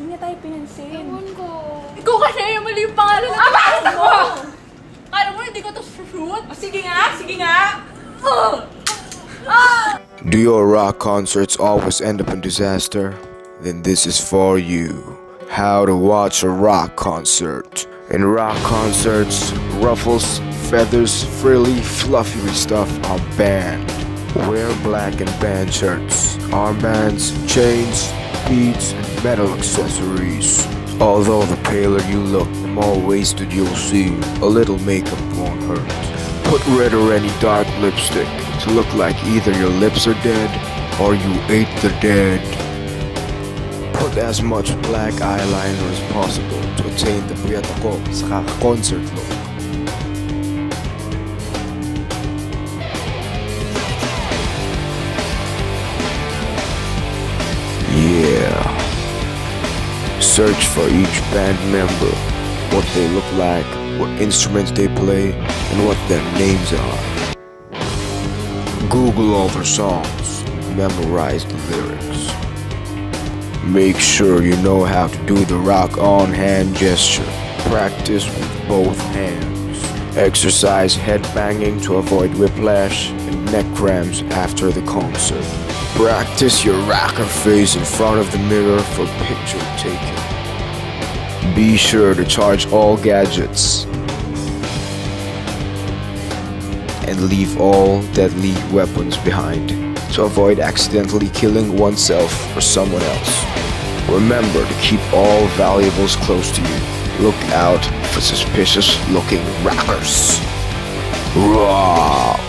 Ton? Niya tayo pinansin? Ewan ko. Ikaw kasi yung mali yung pangalan na Ah, bakit ako? Kala mo hindi ko to shoot? Oh, sige nga, sige nga. Do your rock concerts always end up in disaster? Then this is for you. How to watch a rock concert. In rock concerts, ruffles, feathers, frilly, fluffy stuff are banned. Wear black and band shirts, armbands, chains, beads, and metal accessories. Although the paler you look, the more wasted you'll seem. A little makeup won't hurt. Put red or any dark lipstick to look like either your lips are dead or you ate the dead. Put as much black eyeliner as possible to attain the piyatako sa concert look. Search for each band member, what they look like, what instruments they play, and what their names are. Google all their songs, memorize the lyrics. Make sure you know how to do the rock on hand gesture. Practice with both hands. Exercise headbanging to avoid whiplash and neck cramps after the concert. Practice your rocker face in front of the mirror for picture taking. Be sure to charge all gadgets and leave all deadly weapons behind to avoid accidentally killing oneself or someone else. Remember to keep all valuables close to you. Look out for suspicious looking rockers. Rock!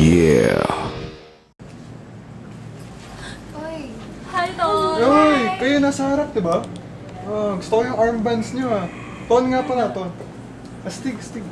Yeah. Uy. Hi, Tom! Uy, kayo nasa harap, diba? Ah, gusto ko yung armbands nyo ah. Ton nga pala, ton. Astig, astig.